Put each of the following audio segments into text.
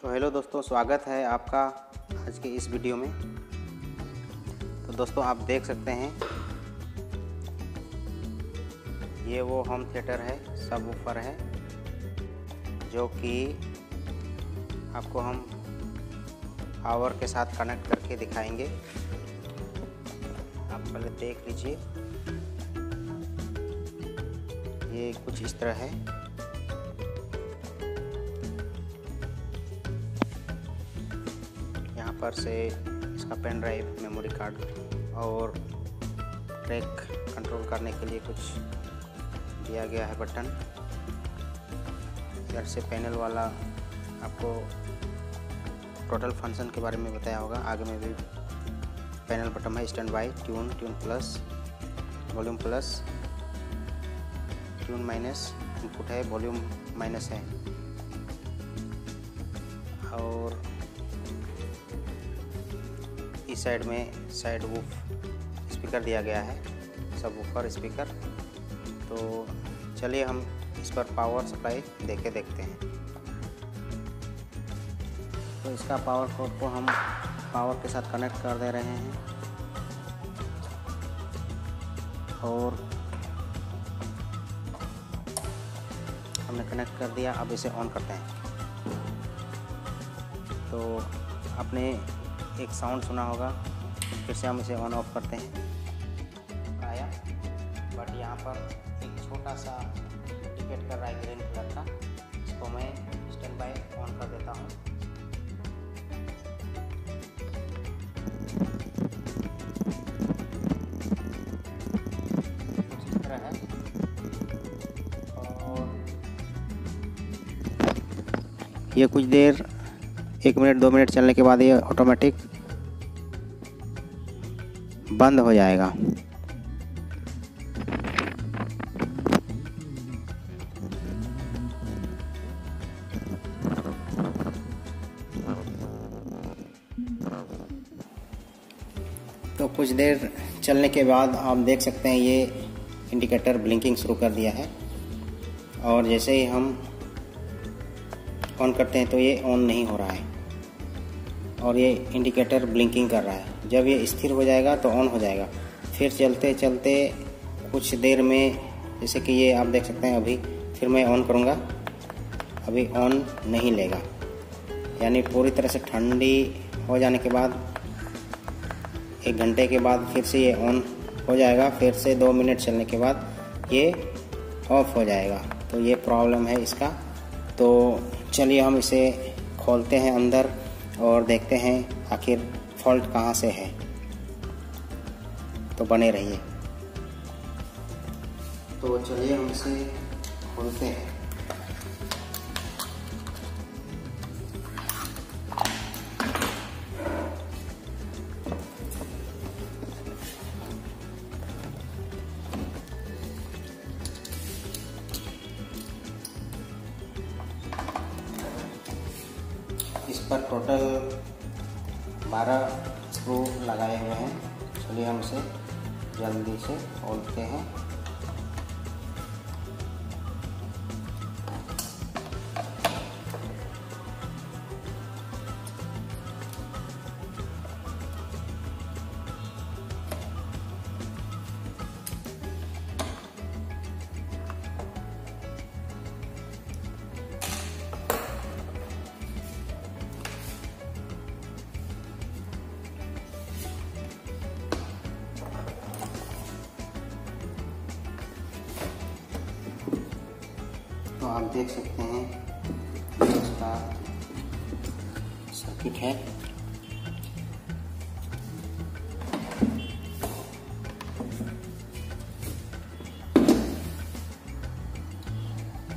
तो हेलो दोस्तों, स्वागत है आपका आज के इस वीडियो में। तो दोस्तों, आप देख सकते हैं, ये वो होम थिएटर है सब ऊपर है, जो कि आपको हम पावर के साथ कनेक्ट करके दिखाएँगे। आप पहले देख लीजिए, ये कुछ इस तरह है। यहाँ पर से इसका पेन ड्राइव, मेमोरी कार्ड और ट्रैक कंट्रोल करने के लिए कुछ दिया गया है बटन। इधर से पैनल वाला आपको टोटल फ़ंक्शन के बारे में बताया होगा। आगे में भी पैनल बटन है stand by tune tune plus volume plus tune minus input है वॉल्यूम माइनस है। और इस साइड में, साइड वूफ स्पीकर दिया गया है, सब ऊपर स्पीकर। तो चलिए हम इस पर पावर सप्लाई देके देखते हैं। तो इसका पावर कोड को हम पावर के साथ कनेक्ट कर दे रहे हैं। और हमने कनेक्ट कर दिया, अब इसे ऑन करते हैं। तो आपने एक साउंड सुना होगा। फिर से हम इसे ऑन ऑफ़ करते हैं। आया। बट यहाँ पर एक छोटा सा इंडिकेट कर रहा है ग्रीन कलर का इसको मैं स्टैंड बाय ऑन कर देता हूँ। ये कुछ देर एक मिनट, दो मिनट चलने के बाद ये ऑटोमेटिक बंद हो जाएगा। तो कुछ देर चलने के बाद आप देख सकते हैं ये इंडिकेटर ब्लिंकिंग शुरू कर दिया है। और जैसे ही हम ऑन करते हैं तो ये ऑन नहीं हो रहा है। और ये इंडिकेटर ब्लिंकिंग कर रहा है। जब ये स्थिर हो जाएगा तो ऑन हो जाएगा। फिर चलते चलते कुछ देर में, जैसे कि ये आप देख सकते हैं अभी, फिर मैं ऑन करूँगा। अभी ऑन नहीं लेगा। यानी पूरी तरह से ठंडी हो जाने के बाद, एक घंटे के बाद फिर से ये ऑन हो जाएगा। फिर से दो मिनट चलने के बाद ये ऑफ़ हो जाएगा। तो ये प्रॉब्लम है इसका। तो चलिए हम इसे खोलते हैं अंदर। और देखते हैं आखिर फॉल्ट कहाँ से है। तो बने रहिए। तो चलिए हम इसे खोलते हैं। पर टोटल 12 स्क्रू लगाए हुए हैं। चलिए हम इसे जल्दी से खोलते हैं। देख सकते हैं। इसका सर्किट है।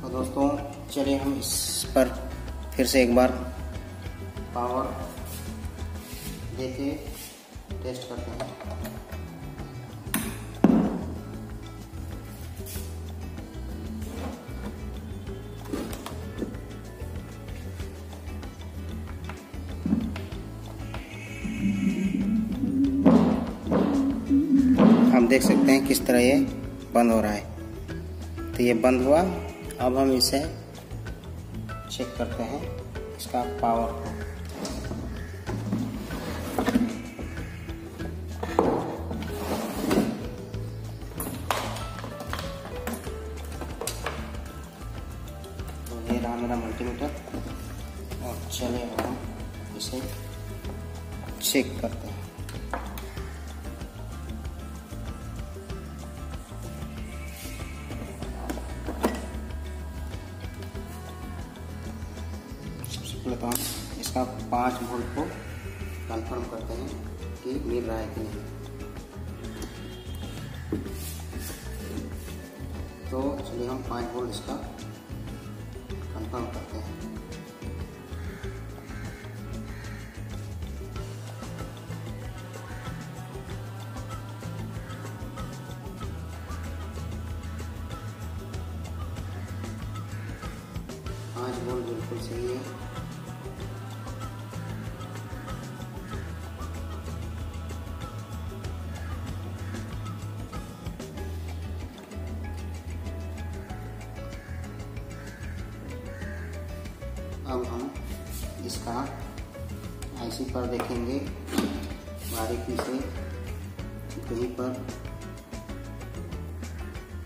तो दोस्तों, चलिए हम इस पर फिर से एक बार पावर देके टेस्ट करते हैं। देख सकते हैं किस तरह ये बंद हो रहा है। तो ये बंद हुआ। अब हम इसे चेक करते हैं इसका पावर तो ये रहा मेरा मल्टीमीटर और चलिए हम इसे चेक करते हैं। कि मिल रहा है कि नहीं। तो चलिए हम पाँच वोल्ट इसका कंफर्म करते हैं। आईसी पर देखेंगे। बारीकी से। कहीं पर।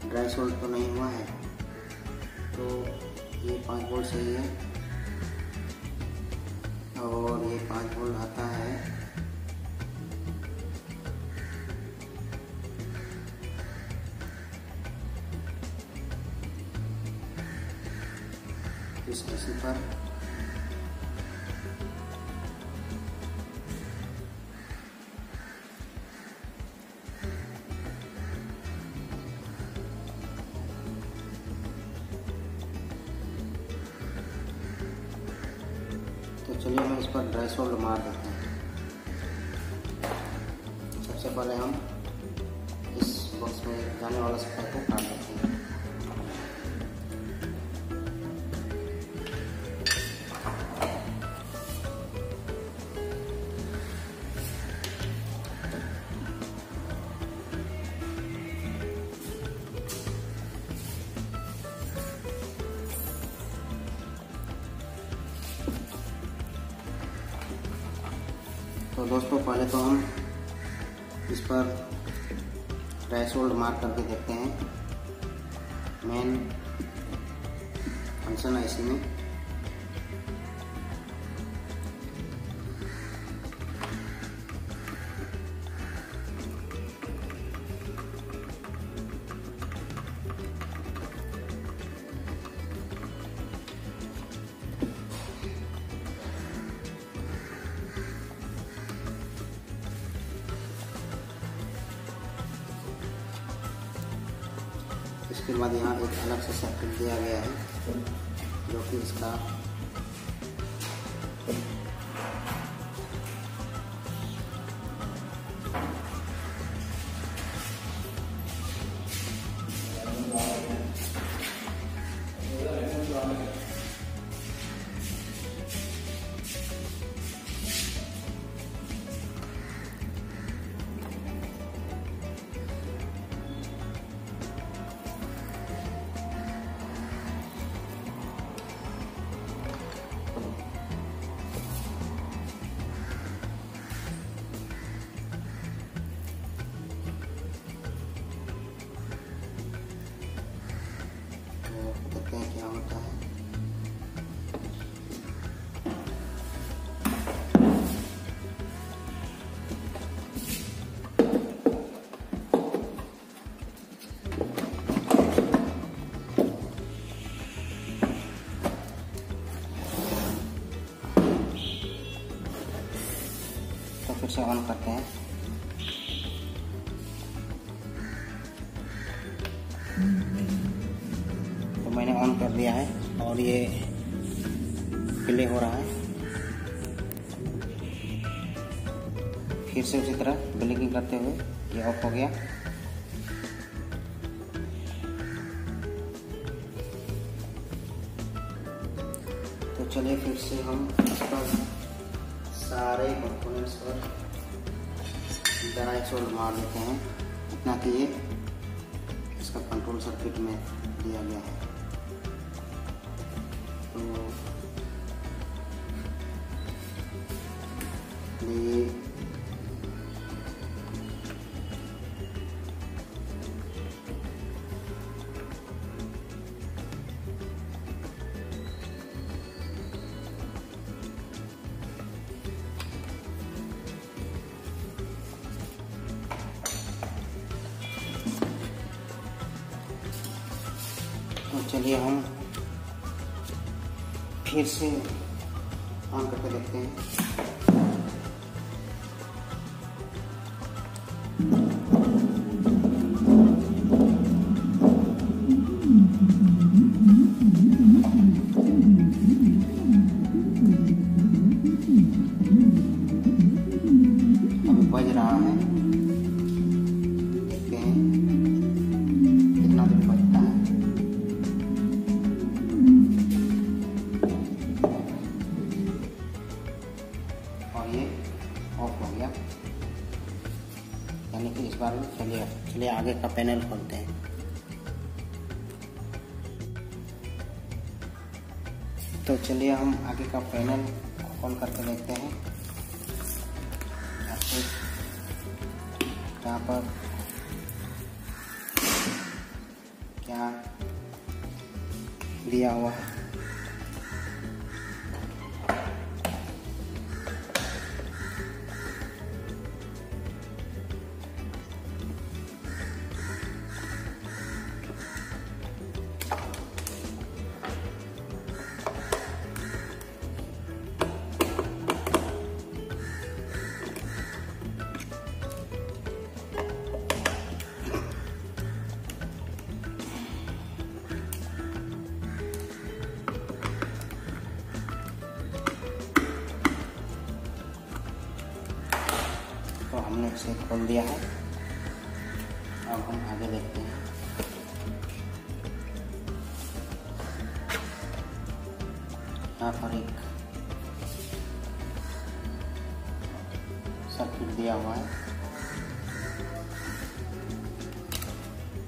ड्राई सोल्ट तो नहीं हुआ है। तो ये पाँच वोल्ट सही है। और ये पाँच वोल्ट आता है। इस पर। चलिए हम इस पर ड्राई सोल्ड मार देते हैं। सबसे पहले हम इस बॉक्स में जाने वाला सफ़ाई को तो दोस्तों, पहले तो हम इस पर ड्राई मार्क करके देखते हैं। मेन फ़ंक्शन है इसी में। इसके बाद यहाँ एक अलग से सर्किट दिया गया है जो कि इसका से ऑन करते हैं। तो मैंने ऑन कर दिया है और ये प्ले हो रहा है। फिर से उसी तरह ब्लिंकिंग करते हुए ये ऑफ़ हो गया। तो चलिए फिर से हम इस पर सारे कंपोनेंट्स पर ड्राई सोल्ड मार देते हैं। इतना कि ये इसका कंट्रोल सर्किट में दिया गया है। तो ये चलिए हम फिर से ऑन करके देखते हैं। का पैनल खोलते हैं। तो चलिए हम आगे का पैनल खोल करके देखते हैं। हमने इसे खोल दिया है। अब हम आगे देखते हैं। यहाँ पर एक सर्किट दिया हुआ है।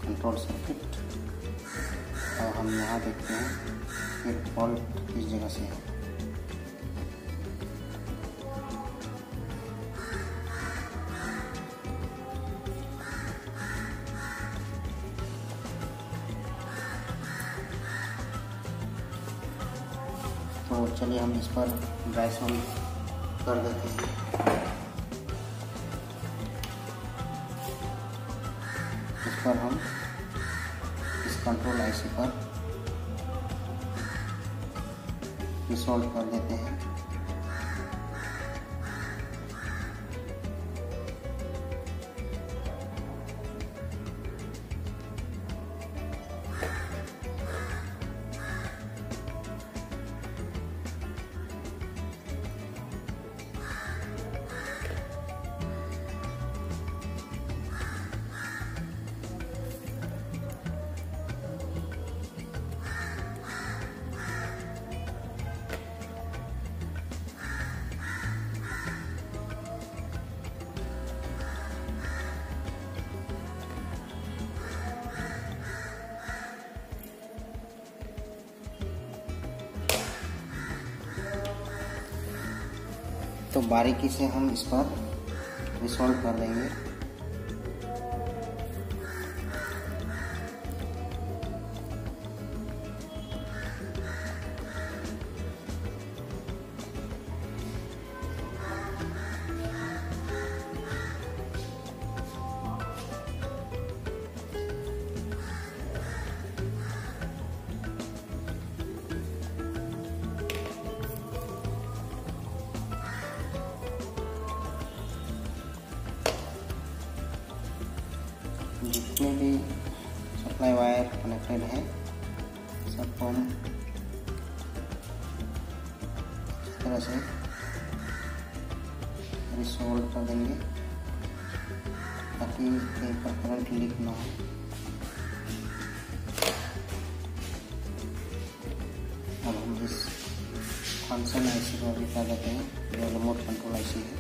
कंट्रोल सर्किट और हम यहाँ देखते हैं फॉल्ट किस जगह से है। तो चलिए हम इस पर ड्राई सोन कर देते हैं। इस पर हम इस कंट्रोल आईसी पर सॉल्व कर तो बारीकी से हम इस पर रिसोल्व कर देंगे। जितने भी सप्लाई वायर कनेक्टेड है, सबको हम इस तरह से रिसोल्व कर देंगे, ताकि कहीं पर करंट लीक ना हो। अब हम इस फ़ंक्शन आईसी को भी कर देते हैं, जो रिमोट कंट्रोल आईसी है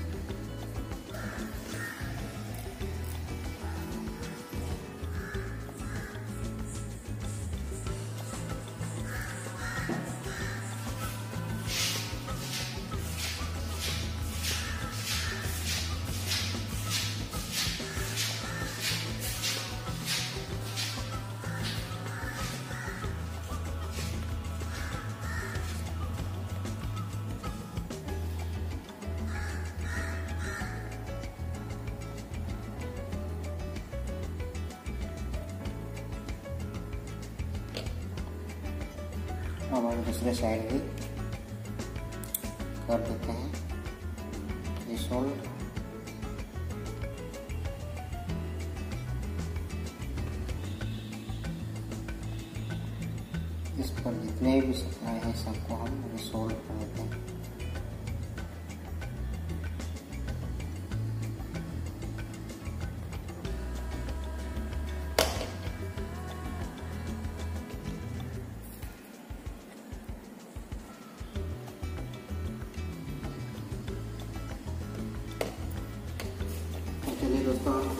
हम दूसरे साइड भी कर देते हैं। ये सोल्ड इस पर जितने भी सप्लाई हैं, सबको हम रिसोल्व कर देते हैं।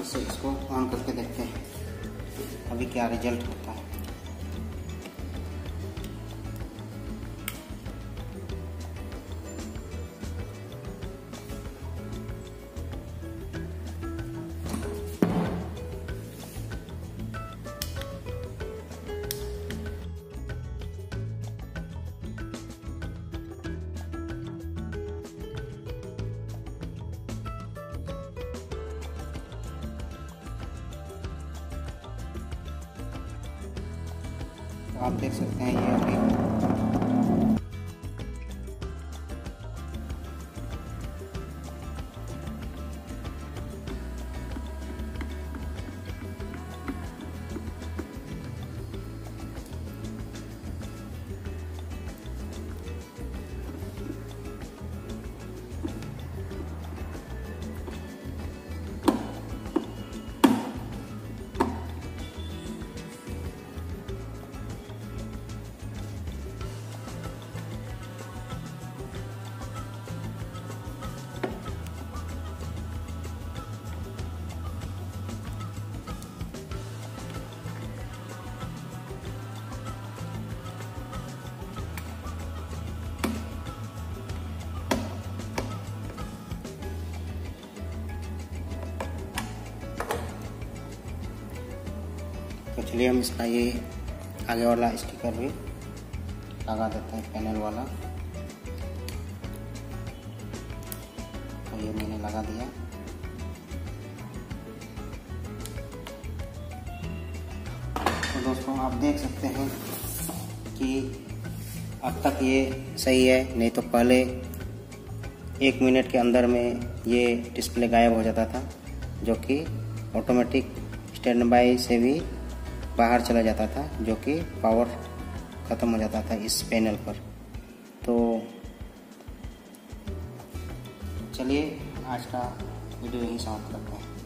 फिर से इसको ऑन करके देखते हैं अभी क्या रिज़ल्ट होता है। आप देख सकते हैं ये अभी चलिए हम इसका ये आगे वाला स्टिकर भी लगा देते हैं पैनल वाला। तो ये मैंने लगा दिया। तो दोस्तों, आप देख सकते हैं कि अब तक ये सही है, नहीं तो पहले एक मिनट के अंदर में ये डिस्प्ले गायब हो जाता था, जो कि ऑटोमेटिक स्टैंड बाई से भी बाहर चला जाता था, जो कि पावर ख़त्म हो जाता था इस पैनल पर। तो चलिए आज का वीडियो यहीं समाप्त करते हैं।